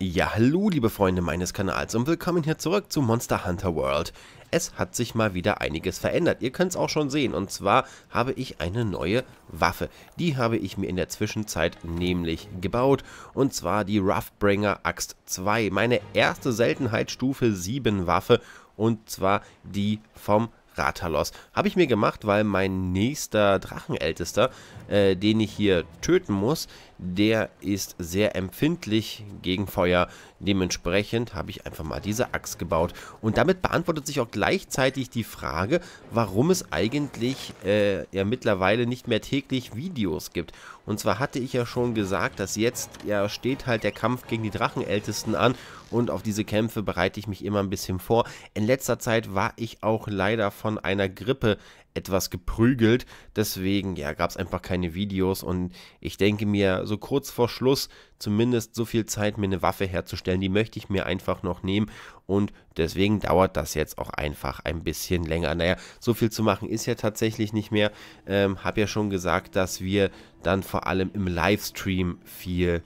Ja, hallo liebe Freunde meines Kanals und willkommen hier zurück zu Monster Hunter World. Es hat sich mal wieder einiges verändert, ihr könnt es auch schon sehen. Und zwar habe ich eine neue Waffe. Die habe ich mir in der Zwischenzeit nämlich gebaut. Und zwar die Roughbringer Axt 2, meine erste Seltenheitsstufe 7 Waffe. Und zwar die vom Ratalos. Habe ich mir gemacht, weil mein nächster Drachenältester, äh, den ich hier töten muss, der ist sehr empfindlich gegen Feuer. Dementsprechend habe ich einfach mal diese Axt gebaut. Und damit beantwortet sich auch gleichzeitig die Frage, warum es eigentlich äh, ja mittlerweile nicht mehr täglich Videos gibt. Und zwar hatte ich ja schon gesagt, dass jetzt ja steht halt der Kampf gegen die Drachenältesten an und auf diese Kämpfe bereite ich mich immer ein bisschen vor. In letzter Zeit war ich auch leider von einer Grippe etwas geprügelt. Deswegen, ja, gab es einfach keine Videos und ich denke mir, so kurz vor Schluss zumindest so viel Zeit, mir eine Waffe herzustellen, die möchte ich mir einfach noch nehmen und deswegen dauert das jetzt auch einfach ein bisschen länger. Naja, so viel zu machen ist ja tatsächlich nicht mehr. Ähm, hab ja schon gesagt, dass wir dann vor allem im Livestream viel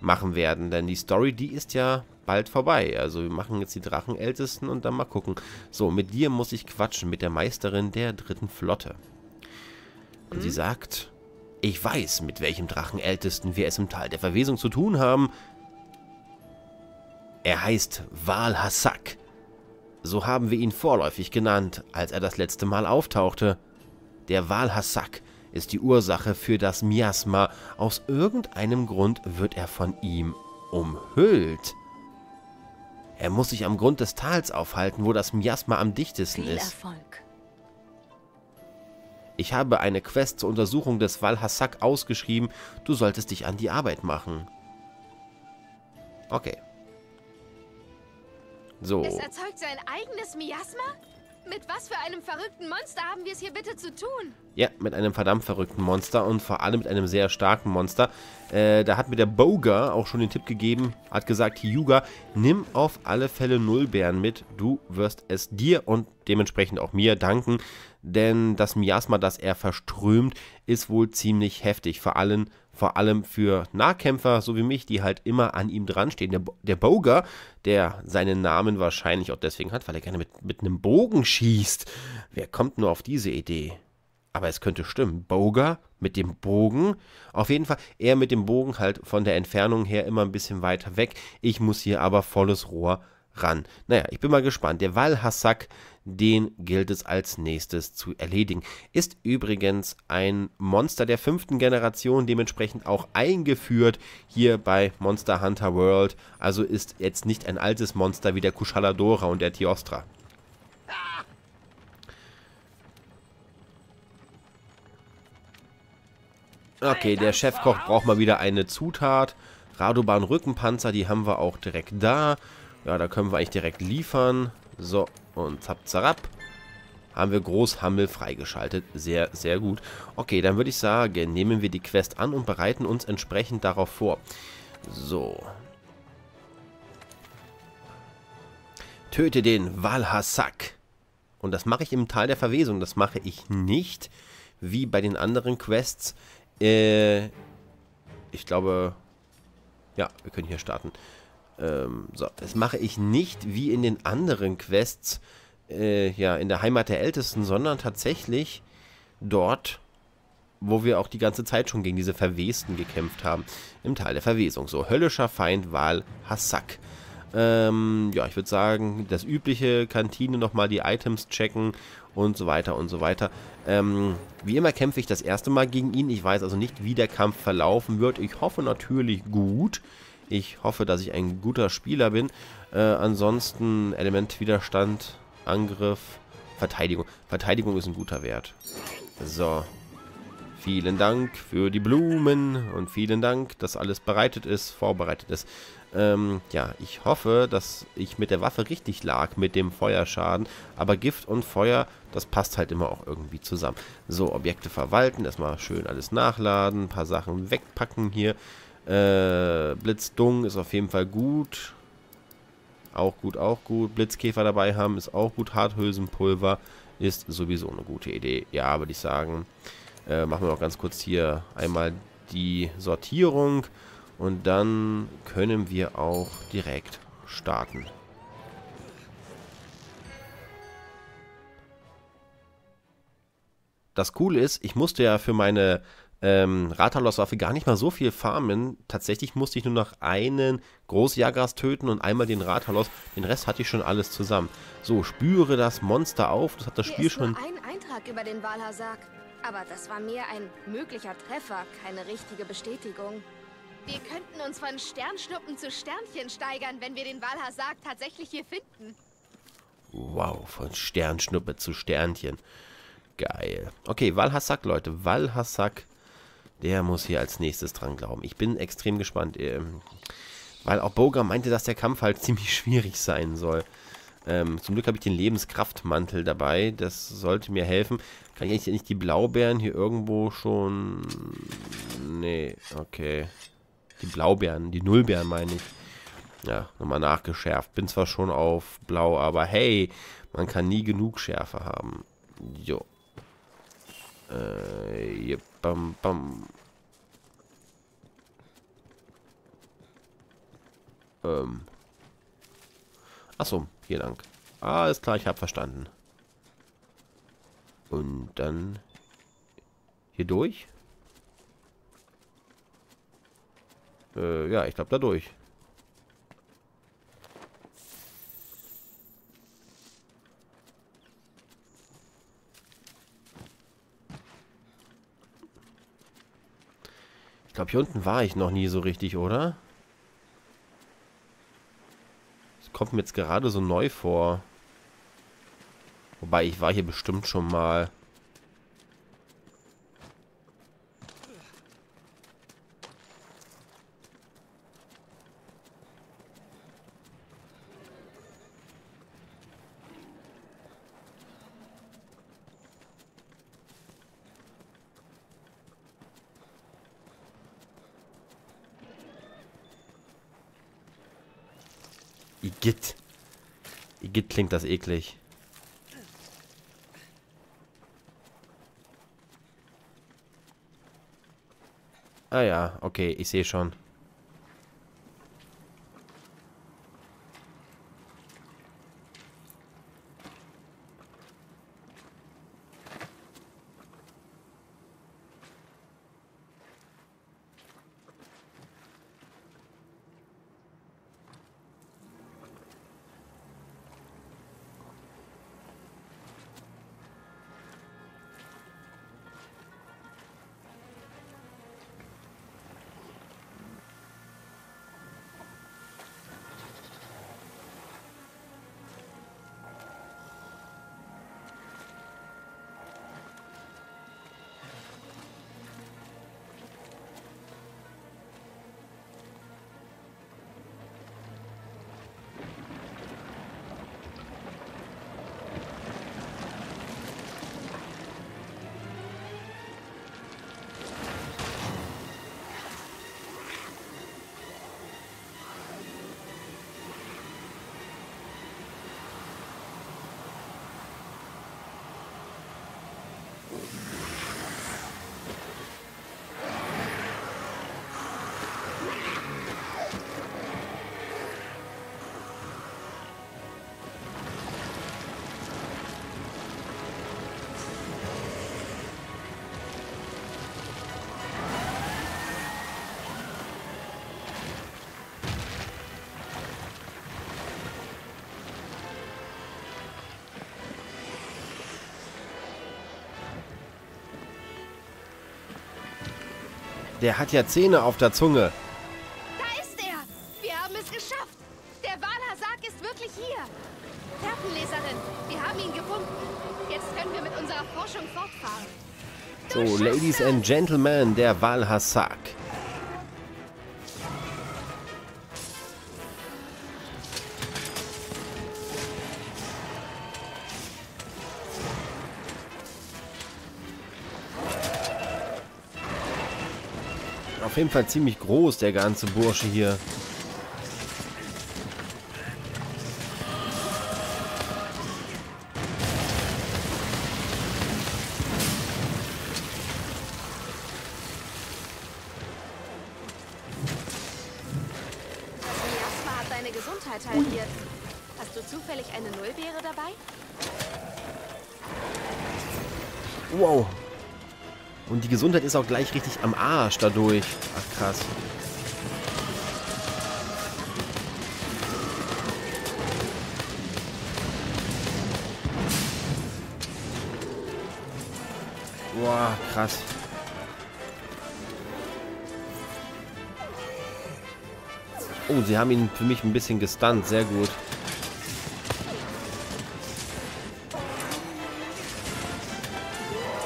machen werden, denn die Story, die ist ja bald vorbei. Also wir machen jetzt die Drachenältesten und dann mal gucken. So, mit dir muss ich quatschen, mit der Meisterin der dritten Flotte. Und mhm. sie sagt, ich weiß, mit welchem Drachenältesten wir es im Tal der Verwesung zu tun haben. Er heißt Val Hassak. So haben wir ihn vorläufig genannt, als er das letzte Mal auftauchte. Der Val Hassak ist die Ursache für das Miasma. Aus irgendeinem Grund wird er von ihm umhüllt. Er muss sich am Grund des Tals aufhalten, wo das Miasma am dichtesten Viel ist. Erfolg. Ich habe eine Quest zur Untersuchung des Valhassak ausgeschrieben. Du solltest dich an die Arbeit machen. Okay. So. Es erzeugt sein eigenes Miasma? Mit was für einem verrückten Monster haben wir es hier bitte zu tun? Ja, mit einem verdammt verrückten Monster und vor allem mit einem sehr starken Monster. Äh, da hat mir der Boga auch schon den Tipp gegeben, hat gesagt, Hyuga, nimm auf alle Fälle Nullbären mit. Du wirst es dir und dementsprechend auch mir danken, denn das Miasma, das er verströmt, ist wohl ziemlich heftig. Vor allem vor allem für Nahkämpfer, so wie mich, die halt immer an ihm dran stehen. Der, der Boger, der seinen Namen wahrscheinlich auch deswegen hat, weil er gerne mit, mit einem Bogen schießt. Wer kommt nur auf diese Idee? Aber es könnte stimmen. Boger mit dem Bogen. Auf jeden Fall, er mit dem Bogen halt von der Entfernung her immer ein bisschen weiter weg. Ich muss hier aber volles Rohr ran. Naja, ich bin mal gespannt. Der Walhassak, den gilt es als nächstes zu erledigen. Ist übrigens ein Monster der fünften Generation, dementsprechend auch eingeführt hier bei Monster Hunter World. Also ist jetzt nicht ein altes Monster wie der Kushaladora und der Tiostra. Okay, der Chefkoch braucht mal wieder eine Zutat. Radoban Rückenpanzer, die haben wir auch direkt da. Ja, da können wir eigentlich direkt liefern. So, und zap zarab. Haben wir Großhammel freigeschaltet. Sehr, sehr gut. Okay, dann würde ich sagen, nehmen wir die Quest an und bereiten uns entsprechend darauf vor. So. Töte den Valhassak. Und das mache ich im Tal der Verwesung. Das mache ich nicht wie bei den anderen Quests. Äh, ich glaube, ja, wir können hier starten. Ähm, so, das mache ich nicht wie in den anderen Quests, äh, ja, in der Heimat der Ältesten, sondern tatsächlich dort, wo wir auch die ganze Zeit schon gegen diese Verwesten gekämpft haben, im Teil der Verwesung. So, höllischer Feind Wal Hassak. Ähm, ja, ich würde sagen, das übliche Kantine nochmal die Items checken und so weiter und so weiter. Ähm, wie immer kämpfe ich das erste Mal gegen ihn. Ich weiß also nicht, wie der Kampf verlaufen wird. Ich hoffe natürlich gut. Ich hoffe, dass ich ein guter Spieler bin. Äh, ansonsten Element Widerstand, Angriff, Verteidigung. Verteidigung ist ein guter Wert. So. Vielen Dank für die Blumen und vielen Dank, dass alles bereitet ist, vorbereitet ist. Ähm, ja, ich hoffe, dass ich mit der Waffe richtig lag, mit dem Feuerschaden. Aber Gift und Feuer, das passt halt immer auch irgendwie zusammen. So, Objekte verwalten, erstmal schön alles nachladen, ein paar Sachen wegpacken hier. Äh, Blitzdung ist auf jeden Fall gut. Auch gut, auch gut. Blitzkäfer dabei haben ist auch gut. Harthülsenpulver ist sowieso eine gute Idee. Ja, würde ich sagen. Äh, machen wir noch ganz kurz hier einmal die Sortierung. Und dann können wir auch direkt starten. Das Coole ist, ich musste ja für meine ähm, Rathalos-Waffe gar nicht mal so viel farmen. Tatsächlich musste ich nur noch einen Großjagras töten und einmal den Rathalos. Den Rest hatte ich schon alles zusammen. So, spüre das Monster auf. Das hat das Hier Spiel schon... ein Eintrag über den Walhazak. Aber das war mehr ein möglicher Treffer, keine richtige Bestätigung. Wir könnten uns von Sternschnuppen zu Sternchen steigern, wenn wir den Walhazak tatsächlich hier finden. Wow, von Sternschnuppe zu Sternchen. Geil. Okay, Valhassak, Leute. Valhassak, der muss hier als nächstes dran glauben. Ich bin extrem gespannt. Ähm, weil auch Boga meinte, dass der Kampf halt ziemlich schwierig sein soll. Ähm, zum Glück habe ich den Lebenskraftmantel dabei. Das sollte mir helfen. Kann ich eigentlich nicht die Blaubeeren hier irgendwo schon... Nee, okay. Die Blaubeeren, die Nullbeeren meine ich. Ja, nochmal nachgeschärft. Bin zwar schon auf Blau, aber hey, man kann nie genug Schärfe haben. Jo. Äh, je, bam, bam. Ähm. Achso, hier lang. Ah, ist klar, ich habe verstanden. Und dann hier durch? Äh, ja, ich glaube da durch. Glaube, hier unten war ich noch nie so richtig, oder? Das kommt mir jetzt gerade so neu vor. Wobei, ich war hier bestimmt schon mal. Igitt. Igitt klingt das eklig. Ah ja, okay, ich sehe schon. Der hat ja Zähne auf der Zunge. Da ist er! Wir haben es geschafft! Der Walhazak ist wirklich hier! Fährtenleserin, wir haben ihn gefunden. Jetzt können wir mit unserer Forschung fortfahren. So, Ladies and Gentlemen, der Walhassak. Jeden Fall ziemlich groß, der ganze Bursche hier. Ist auch gleich richtig am Arsch dadurch. Ach krass. Boah, krass. Oh, sie haben ihn für mich ein bisschen gestunt. Sehr gut.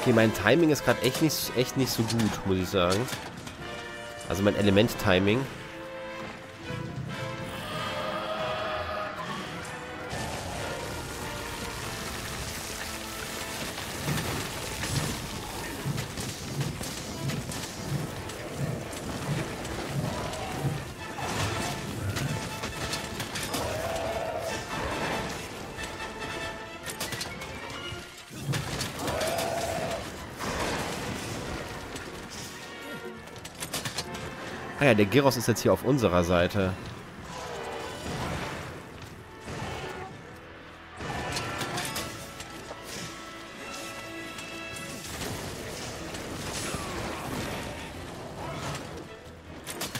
Okay, mein Timing ist gerade echt nicht, echt nicht so gut, muss ich sagen. Also mein Element-Timing. Ah ja, der Gyros ist jetzt hier auf unserer Seite.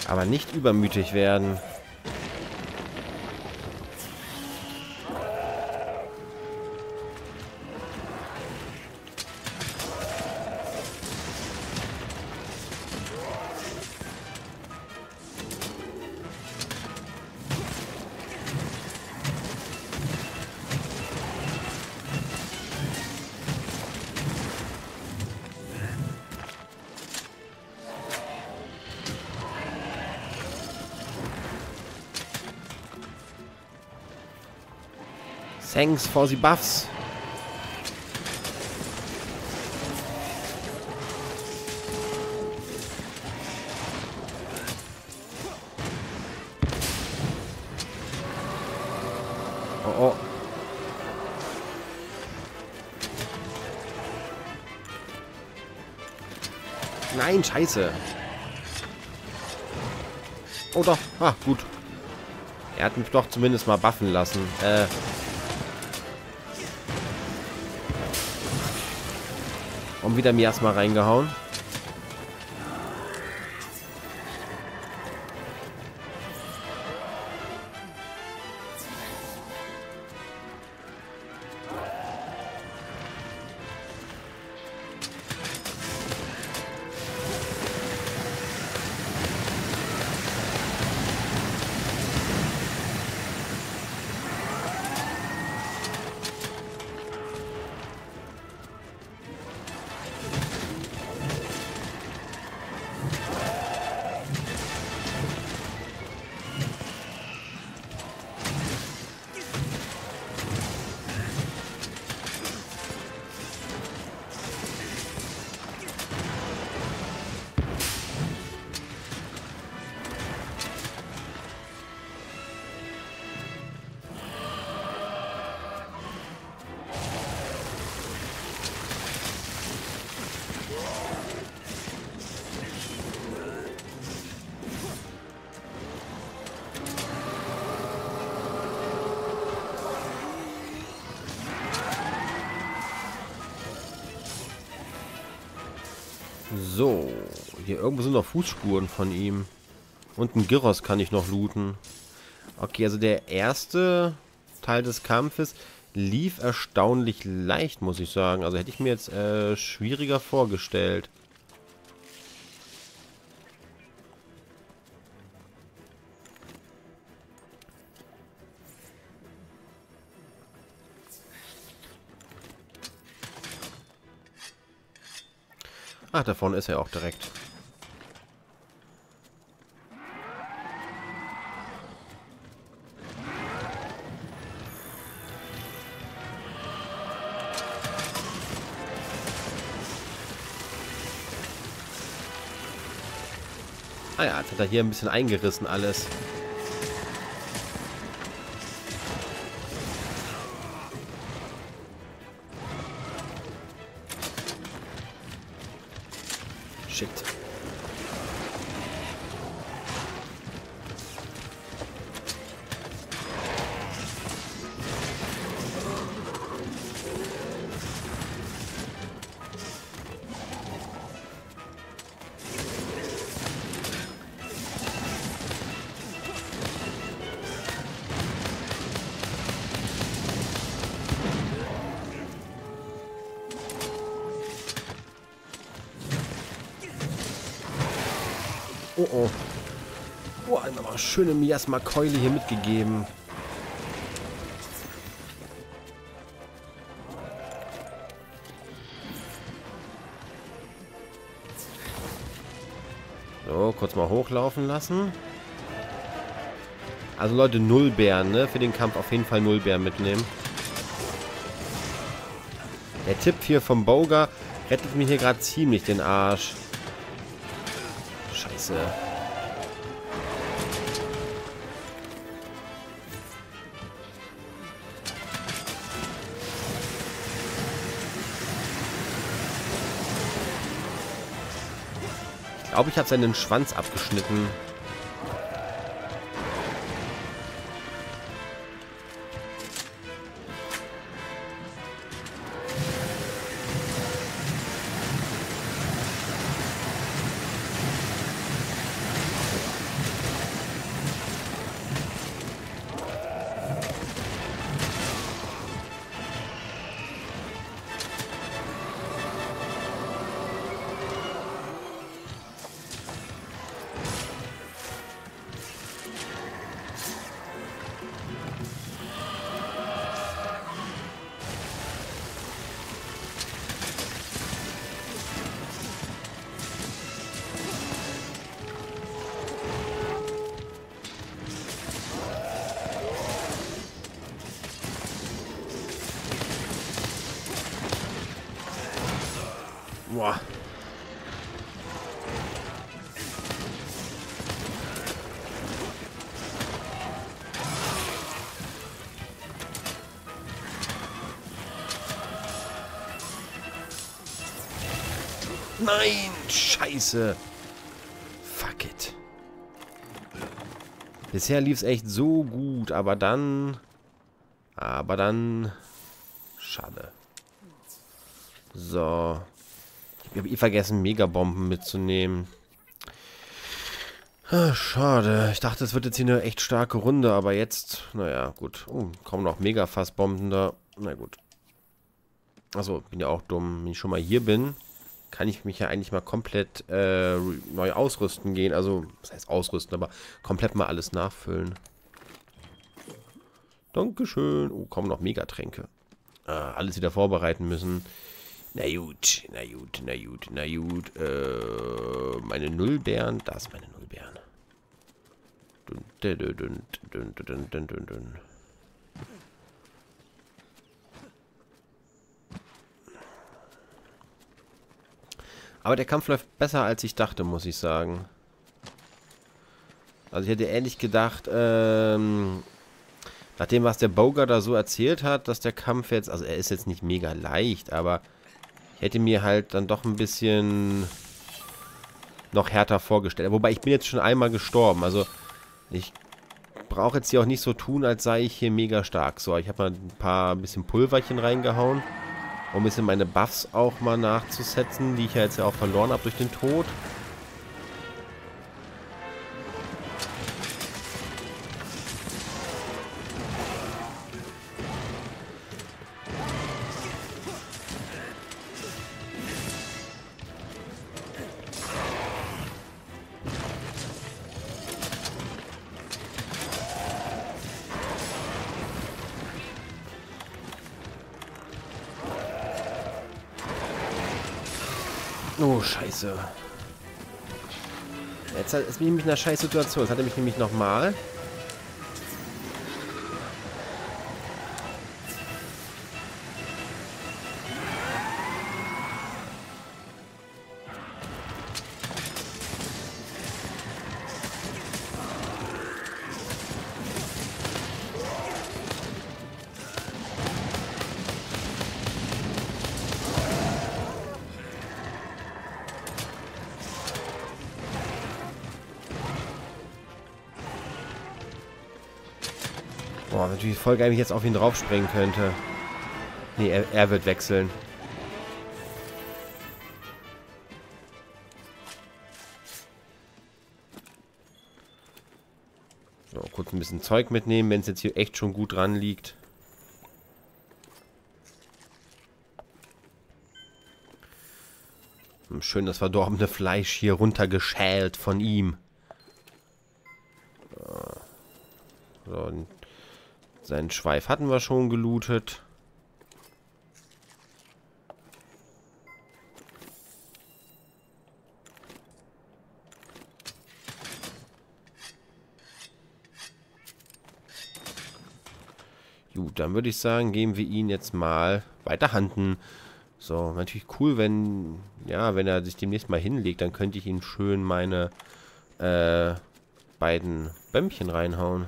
Aber nicht übermütig werden. Thanks for the buffs. Oh oh. Nein, scheiße. Oh doch. Ah, gut. Er hat mich doch zumindest mal buffen lassen. Äh. Wieder Miasma reingehauen. So, hier irgendwo sind noch Fußspuren von ihm. Und ein Gyros kann ich noch looten. Okay, also der erste Teil des Kampfes lief erstaunlich leicht, muss ich sagen. Also hätte ich mir jetzt äh, schwieriger vorgestellt. Ach, da vorne ist er auch direkt. Ah ja, jetzt hat er hier ein bisschen eingerissen alles. Mal schöne Miasma-Keule hier mitgegeben. So, kurz mal hochlaufen lassen. Also Leute, Nullbären, ne? Für den Kampf auf jeden Fall Nullbären mitnehmen. Der Tipp hier vom Boga rettet mir hier gerade ziemlich den Arsch. Scheiße. Glaube, ich habe seinen Schwanz abgeschnitten. Nein, scheiße. Fuck it. Bisher lief es echt so gut, aber dann... Aber dann... Schade. So. Ich habe eh vergessen, Megabomben mitzunehmen. Ah, schade. Ich dachte, es wird jetzt hier eine echt starke Runde, aber jetzt, naja, gut. Oh, kommen noch Megafassbomben da. Na gut. Also, bin ja auch dumm. Wenn ich schon mal hier bin, kann ich mich ja eigentlich mal komplett äh, neu ausrüsten gehen. Also, was heißt ausrüsten, aber komplett mal alles nachfüllen. Dankeschön. Oh, kommen noch Megatränke. Ah, alles wieder vorbereiten müssen. Na gut, na gut, na gut, na gut. Äh, meine Nullbären, da ist meine Nullbären. Dun, dun, dun, dun, dun, dun, dun, dun. Aber der Kampf läuft besser, als ich dachte, muss ich sagen. Also ich hätte ehrlich gedacht, ähm, nach dem, was der Boger da so erzählt hat, dass der Kampf jetzt, also er ist jetzt nicht mega leicht, aber hätte mir halt dann doch ein bisschen noch härter vorgestellt. Wobei ich bin jetzt schon einmal gestorben. Also ich brauche jetzt hier auch nicht so tun, als sei ich hier mega stark. So, ich habe mal ein paar ein bisschen Pulverchen reingehauen. Um ein bisschen meine Buffs auch mal nachzusetzen, die ich ja jetzt ja auch verloren habe durch den Tod. Oh, scheiße. Jetzt ist mich in einer scheiß Situation. Jetzt hat er mich nämlich nochmal. Folge eigentlich jetzt auf ihn draufspringen könnte. Nee, er, er wird wechseln. So, kurz ein bisschen Zeug mitnehmen, wenn es jetzt hier echt schon gut dran liegt. Hm, schön das verdorbene Fleisch hier runtergeschält von ihm. So, seinen Schweif hatten wir schon gelootet. Gut, dann würde ich sagen, geben wir ihn jetzt mal weiter handen. So, natürlich cool, wenn, ja, wenn er sich demnächst mal hinlegt, dann könnte ich ihn schön meine äh, beiden Bämmchen reinhauen.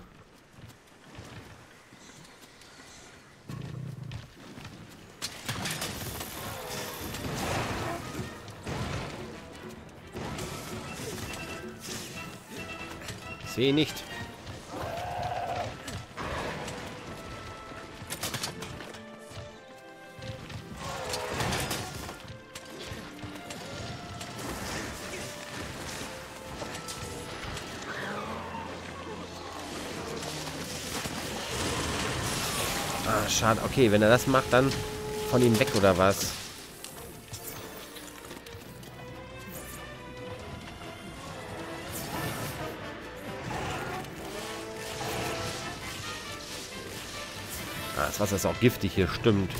Sehe nicht. Ah, schade. Okay, wenn er das macht, dann von ihm weg oder was? Das Wasser ist auch giftig hier, stimmt.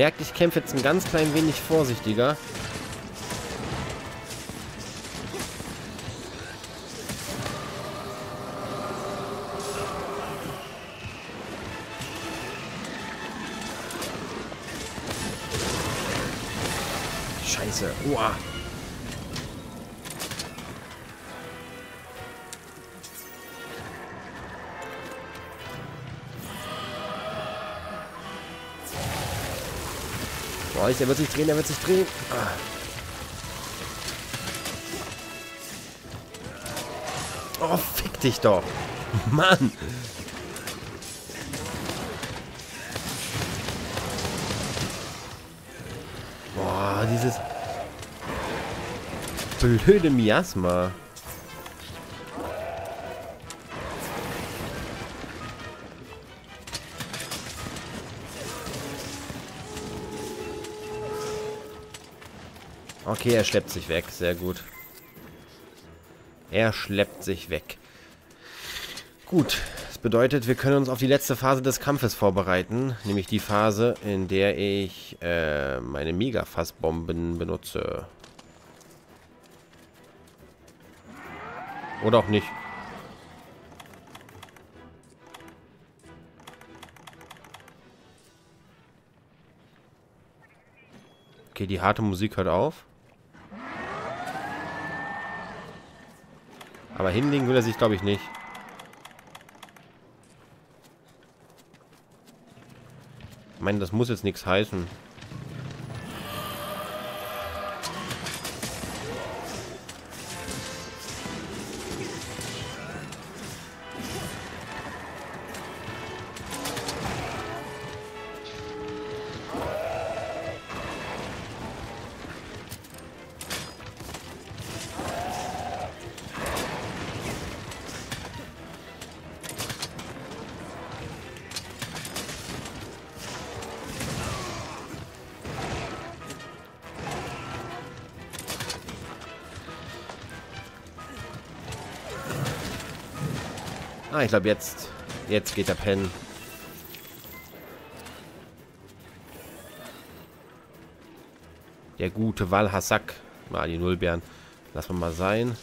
Merkt, ich kämpfe jetzt ein ganz klein wenig vorsichtiger. Boah, er wird sich drehen, er wird sich drehen. Ah. Oh, fick dich doch. Mann. Boah, dieses blöde Miasma. Okay, er schleppt sich weg. Sehr gut. Er schleppt sich weg. Gut. Das bedeutet, wir können uns auf die letzte Phase des Kampfes vorbereiten. Nämlich die Phase, in der ich äh, meine Megafassbomben benutze. Oder auch nicht. Okay, die harte Musik hört auf. Aber hinlegen will er sich, glaube ich, nicht. Ich meine, das muss jetzt nichts heißen. Ich glaube jetzt. Jetzt geht er pennen. Der gute Walhassak. Mal die Nullbären. Lassen wir mal sein.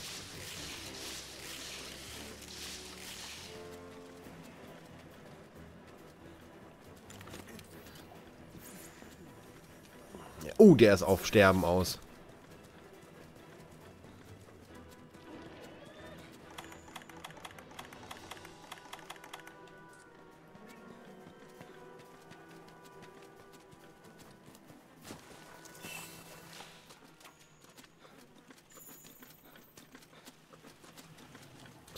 Oh, der ist auf Sterben aus.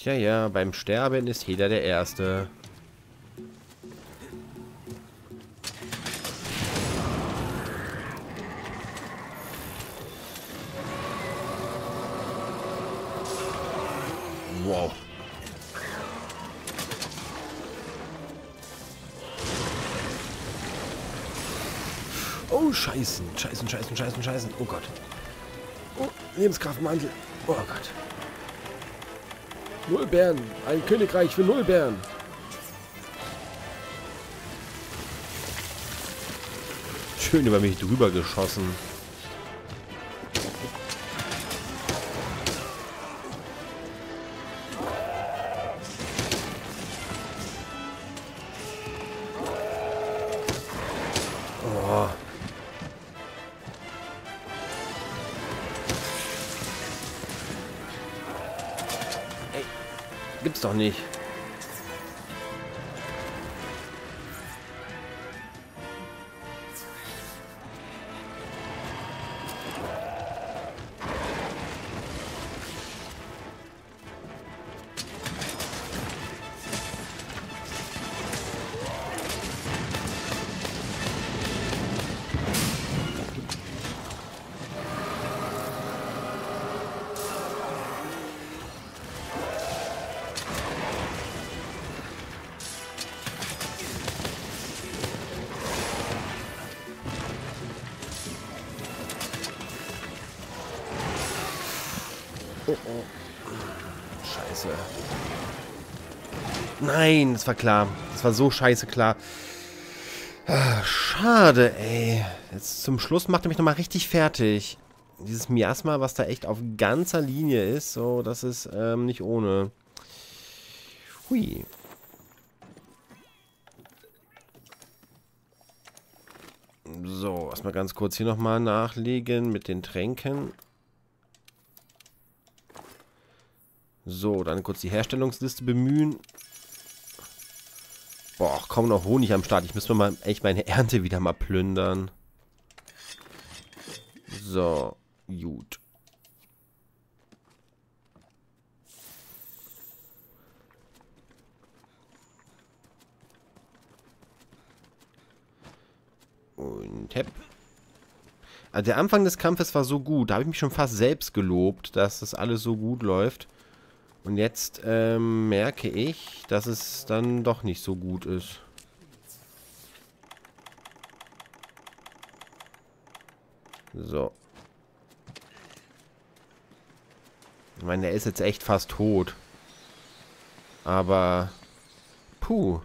Ja, ja, beim Sterben ist jeder der Erste. Wow. Oh, scheißen, scheißen, scheißen, scheißen, scheißen. Oh Gott. Oh, Lebenskraftmantel. Oh Gott. Nullbären. Ein Königreich für Nullbären. Schön über mich drüber geschossen. Gibt's doch nicht. Nein, das war klar. Das war so scheiße klar. Ah, schade, ey. Jetzt zum Schluss macht er mich nochmal richtig fertig. Dieses Miasma, was da echt auf ganzer Linie ist, so, das ist ähm, nicht ohne. Hui. So, erstmal ganz kurz hier nochmal nachlegen mit den Tränken. So, dann kurz die Herstellungsliste bemühen. Boah, kaum noch Honig am Start. Ich müsste mal echt meine Ernte wieder mal plündern. So, gut. Und hepp. Also der Anfang des Kampfes war so gut. Da habe ich mich schon fast selbst gelobt, dass das alles so gut läuft. Und jetzt ähm, merke ich, dass es dann doch nicht so gut ist. So. Ich meine, er ist jetzt echt fast tot. Aber... Puh.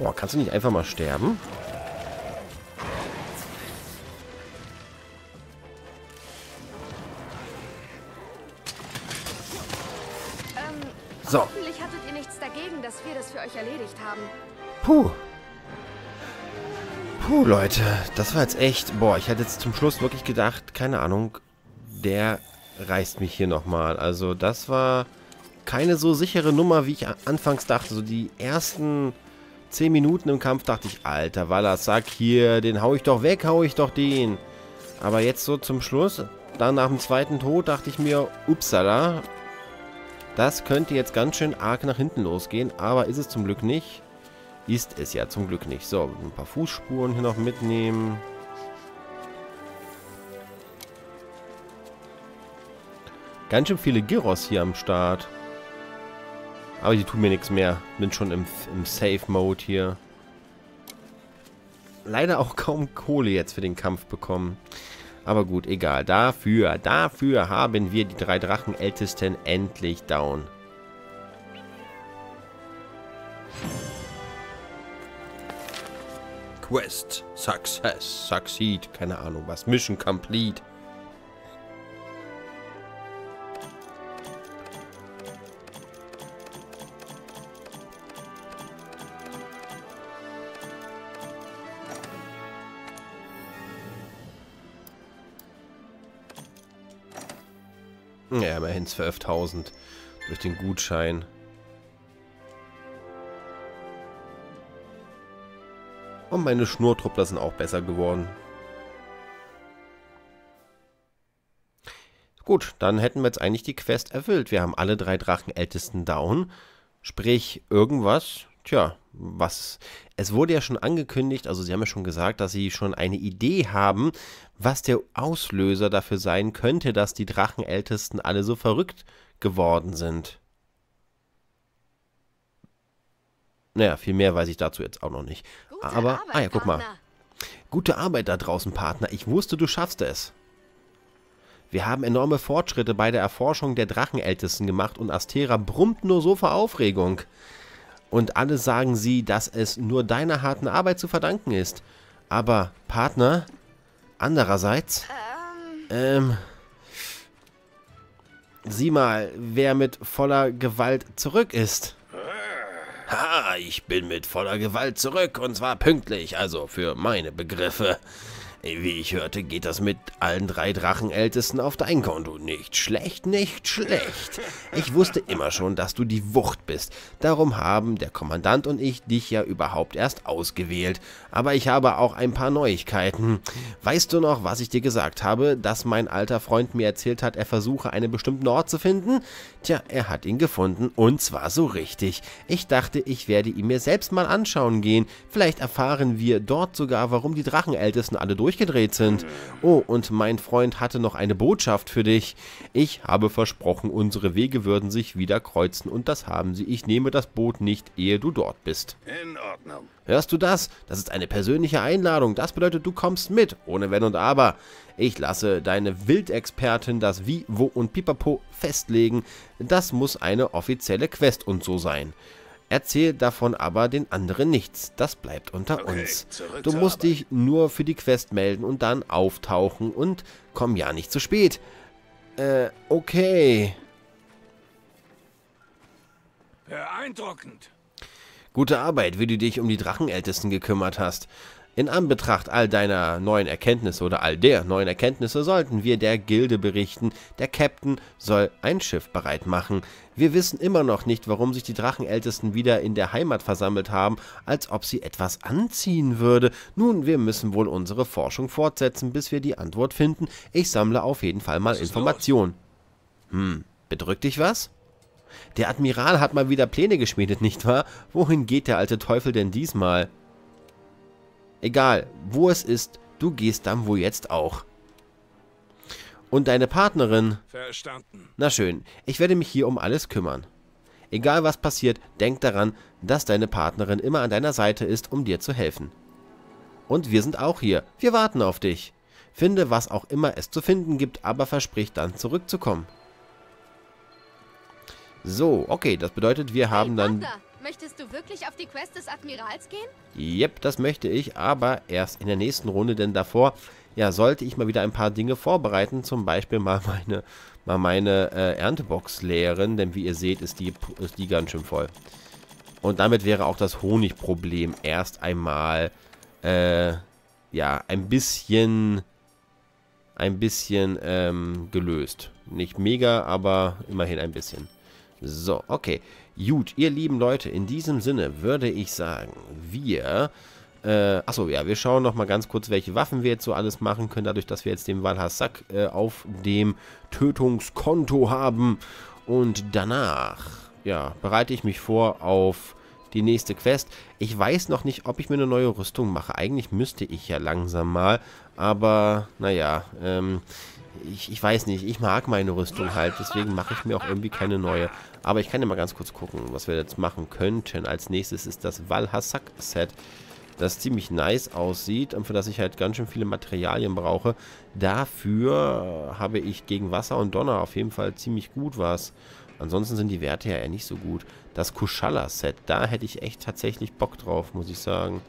Boah, kannst du nicht einfach mal sterben? Ähm, so. Hoffentlich hattet ihr nichts dagegen, dass wir das für euch erledigt haben. Puh. Puh, Leute. Das war jetzt echt... Boah, ich hätte jetzt zum Schluss wirklich gedacht, keine Ahnung, der reißt mich hier nochmal. Also das war keine so sichere Nummer, wie ich anfangs dachte. So die ersten 10 Minuten im Kampf dachte ich, alter Wallasak hier, den hau ich doch weg, hau ich doch den. Aber jetzt so zum Schluss, dann nach dem zweiten Tod, dachte ich mir, upsala, das könnte jetzt ganz schön arg nach hinten losgehen, aber ist es zum Glück nicht. Ist es ja zum Glück nicht. So, ein paar Fußspuren hier noch mitnehmen. Ganz schön viele Gyros hier am Start. Aber die tun mir nichts mehr. Bin schon im, im Safe-Mode hier. Leider auch kaum Kohle jetzt für den Kampf bekommen. Aber gut, egal. Dafür, dafür haben wir die drei Drachenältesten endlich down. Quest, Success, Succeed, keine Ahnung was, Mission Complete. Ja, immerhin 12.000 durch den Gutschein. Und meine Schnurtruppler sind auch besser geworden. Gut, dann hätten wir jetzt eigentlich die Quest erfüllt. Wir haben alle drei Drachenältesten down. Sprich, irgendwas, tja, was. Es wurde ja schon angekündigt, also sie haben ja schon gesagt, dass sie schon eine Idee haben, was der Auslöser dafür sein könnte, dass die Drachenältesten alle so verrückt geworden sind. Naja, viel mehr weiß ich dazu jetzt auch noch nicht. Gute Aber, Arbeit, ah ja, guck mal. Gute Arbeit da draußen, Partner. Ich wusste, du schaffst es. Wir haben enorme Fortschritte bei der Erforschung der Drachenältesten gemacht und Astera brummt nur so vor Aufregung. Und alle sagen sie, dass es nur deiner harten Arbeit zu verdanken ist. Aber, Partner, andererseits, ähm, ähm sieh mal, wer mit voller Gewalt zurück ist. Ha, ich bin mit voller Gewalt zurück und zwar pünktlich, also für meine Begriffe. Wie ich hörte, geht das mit allen drei Drachenältesten auf dein Konto. Nicht schlecht, nicht schlecht. Ich wusste immer schon, dass du die Wucht bist. Darum haben der Kommandant und ich dich ja überhaupt erst ausgewählt. Aber ich habe auch ein paar Neuigkeiten. Weißt du noch, was ich dir gesagt habe, dass mein alter Freund mir erzählt hat, er versuche einen bestimmten Ort zu finden? Tja, er hat ihn gefunden und zwar so richtig. Ich dachte, ich werde ihn mir selbst mal anschauen gehen. Vielleicht erfahren wir dort sogar, warum die Drachenältesten alle durch durchgedreht sind. Oh, und mein Freund hatte noch eine Botschaft für dich. Ich habe versprochen, unsere Wege würden sich wieder kreuzen und das haben sie. Ich nehme das Boot nicht, ehe du dort bist. In Ordnung. Hörst du das? Das ist eine persönliche Einladung. Das bedeutet, du kommst mit, ohne Wenn und Aber. Ich lasse deine Wildexpertin das Wie, Wo und Pipapo festlegen. Das muss eine offizielle Quest und so sein. Erzähl davon aber den anderen nichts. Das bleibt unter okay, uns. Du musst dich nur für die Quest melden und dann auftauchen und komm ja nicht zu spät. Äh, okay. Beeindruckend. Gute Arbeit, wie du dich um die Drachenältesten gekümmert hast. In Anbetracht all deiner neuen Erkenntnisse oder all der neuen Erkenntnisse sollten wir der Gilde berichten, der Captain soll ein Schiff bereit machen. Wir wissen immer noch nicht, warum sich die Drachenältesten wieder in der Heimat versammelt haben, als ob sie etwas anziehen würde. Nun, wir müssen wohl unsere Forschung fortsetzen, bis wir die Antwort finden. Ich sammle auf jeden Fall mal Informationen. Hm, bedrückt dich was? Der Admiral hat mal wieder Pläne geschmiedet, nicht wahr? Wohin geht der alte Teufel denn diesmal? Egal, wo es ist, du gehst dann wohl jetzt auch. Und deine Partnerin? Verstanden. Na schön, ich werde mich hier um alles kümmern. Egal was passiert, denk daran, dass deine Partnerin immer an deiner Seite ist, um dir zu helfen. Und wir sind auch hier. Wir warten auf dich. Finde, was auch immer es zu finden gibt, aber versprich dann zurückzukommen. So, okay, das bedeutet, wir haben hey, dann... Möchtest du wirklich auf die Quest des Admirals gehen? Yep, das möchte ich, aber erst in der nächsten Runde, denn davor, ja, sollte ich mal wieder ein paar Dinge vorbereiten, zum Beispiel mal meine, mal meine äh, Erntebox leeren, denn wie ihr seht, ist die, ist die ganz schön voll. Und damit wäre auch das Honigproblem erst einmal, äh, ja, ein bisschen, ein bisschen, ähm, gelöst. Nicht mega, aber immerhin ein bisschen. So, okay. Gut, ihr lieben Leute, in diesem Sinne würde ich sagen, wir... Äh, achso, ja, wir schauen noch mal ganz kurz, welche Waffen wir jetzt so alles machen können, dadurch, dass wir jetzt den Valhassak äh, auf dem Tötungskonto haben. Und danach, ja, bereite ich mich vor auf die nächste Quest. Ich weiß noch nicht, ob ich mir eine neue Rüstung mache. Eigentlich müsste ich ja langsam mal, aber naja, ähm, ich, ich weiß nicht, ich mag meine Rüstung halt, deswegen mache ich mir auch irgendwie keine neue. Aber ich kann ja mal ganz kurz gucken, was wir jetzt machen könnten. Als nächstes ist das Valhassak-Set, das ziemlich nice aussieht und für das ich halt ganz schön viele Materialien brauche. Dafür habe ich gegen Wasser und Donner auf jeden Fall ziemlich gut was. Ansonsten sind die Werte ja eher nicht so gut. Das Kushala-Set, da hätte ich echt tatsächlich Bock drauf, muss ich sagen.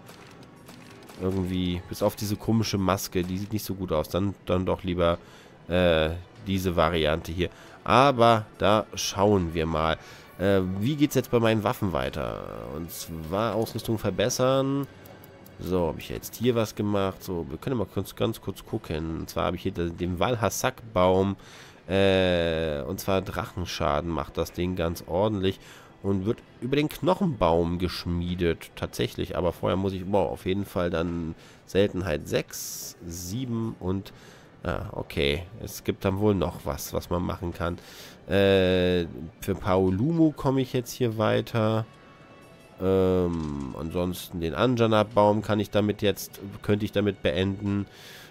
Irgendwie, bis auf diese komische Maske, die sieht nicht so gut aus. Dann, dann doch lieber äh, diese Variante hier. Aber da schauen wir mal. Äh, wie es jetzt bei meinen Waffen weiter? Und zwar Ausrüstung verbessern. So, habe ich jetzt hier was gemacht. So, wir können mal kurz, ganz kurz gucken. Und zwar habe ich hier den Valhassak-Baum. Äh, und zwar Drachenschaden macht das Ding ganz ordentlich. Und wird über den Knochenbaum geschmiedet. Tatsächlich. Aber vorher muss ich, boah, auf jeden Fall dann Seltenheit 6, 7 und Ah, okay. Es gibt dann wohl noch was, was man machen kann. Äh, für Paolumu komme ich jetzt hier weiter. Ähm, ansonsten den Anjana-Baum kann ich damit jetzt, könnte ich damit beenden.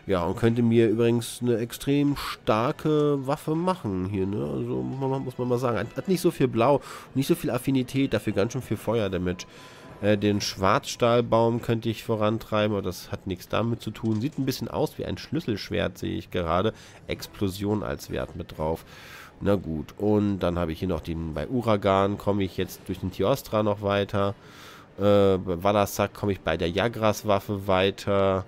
Ja, und könnte mir übrigens eine extrem starke Waffe machen hier, ne? Also muss man mal sagen. Hat nicht so viel Blau, nicht so viel Affinität, dafür ganz schön viel Feuer damit. Äh, den Schwarzstahlbaum könnte ich vorantreiben, aber das hat nichts damit zu tun. Sieht ein bisschen aus wie ein Schlüsselschwert, sehe ich gerade. Explosion als Wert mit drauf. Na gut, und dann habe ich hier noch den, bei Uragan komme ich jetzt durch den Tiostra noch weiter. Äh, bei Valasak komme ich bei der Jagras-Waffe weiter.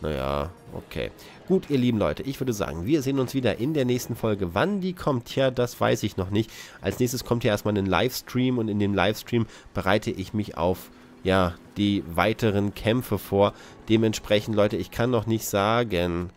Naja, okay. Gut, ihr lieben Leute, ich würde sagen, wir sehen uns wieder in der nächsten Folge. Wann die kommt, ja, das weiß ich noch nicht. Als nächstes kommt ja erstmal ein Livestream und in dem Livestream bereite ich mich auf, ja, die weiteren Kämpfe vor. Dementsprechend, Leute, ich kann noch nicht sagen,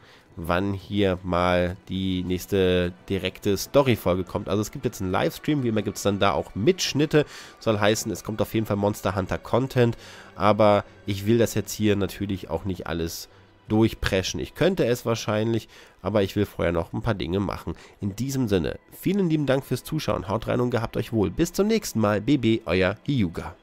wann hier mal die nächste direkte Story-Folge kommt. Also es gibt jetzt einen Livestream, wie immer gibt es dann da auch Mitschnitte. Soll heißen, es kommt auf jeden Fall Monster Hunter Content, aber ich will das jetzt hier natürlich auch nicht alles durchpreschen. Ich könnte es wahrscheinlich, aber ich will vorher noch ein paar Dinge machen. In diesem Sinne, vielen lieben Dank fürs Zuschauen. Haut rein und gehabt euch wohl. Bis zum nächsten Mal. BB, euer Hyuga.